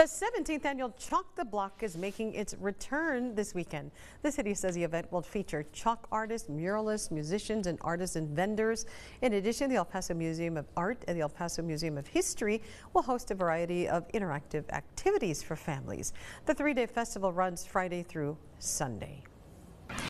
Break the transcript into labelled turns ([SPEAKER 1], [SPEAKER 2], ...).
[SPEAKER 1] The 17th annual Chalk the Block is making its return this weekend. The city says the event will feature chalk artists, muralists, musicians, and artists and vendors. In addition, the El Paso Museum of Art and the El Paso Museum of History will host a variety of interactive activities for families. The three-day festival runs Friday through Sunday.